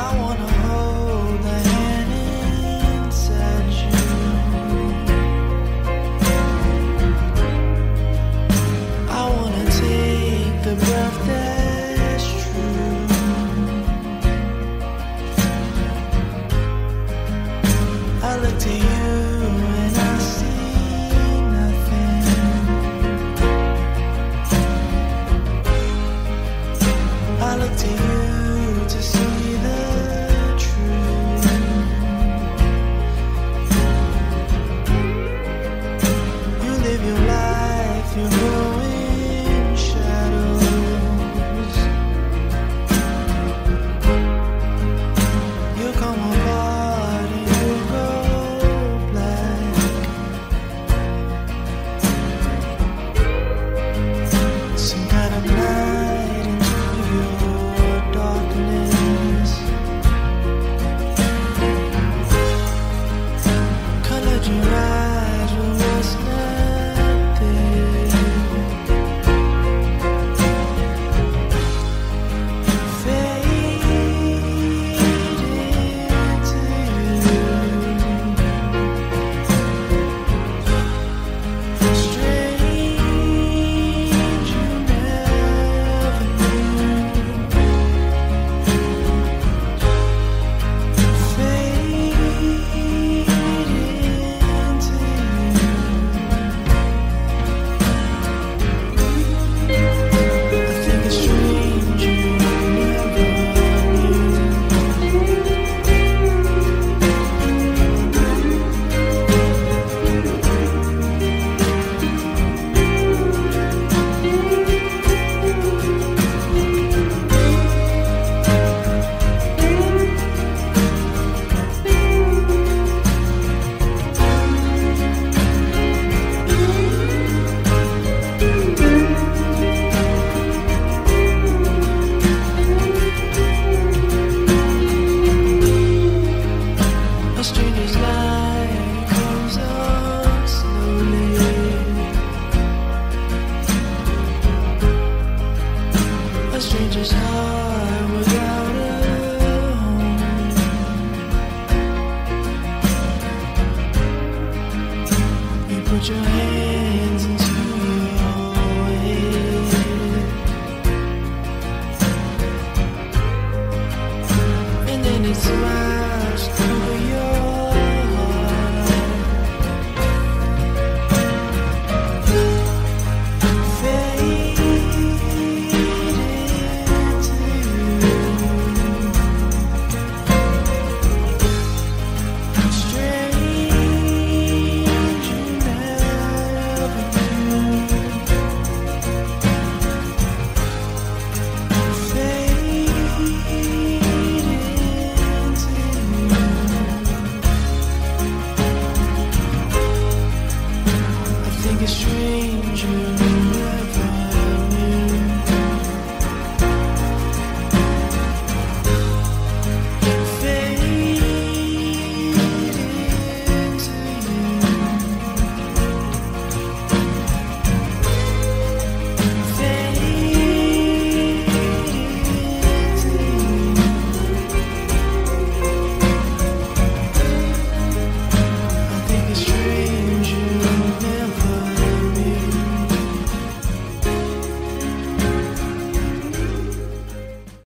I wanna put your hands into your way. And then it's my you.